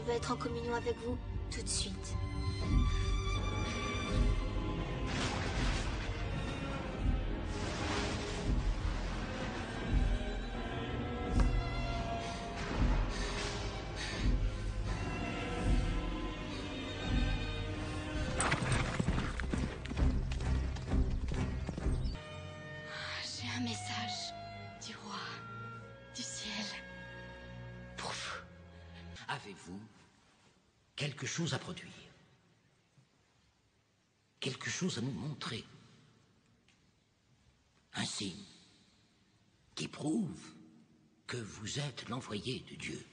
veux être en communion avec vous tout de suite. J'ai un message Avez-vous quelque chose à produire? Quelque chose à nous montrer? Un signe qui prouve que vous êtes l'envoyé de Dieu.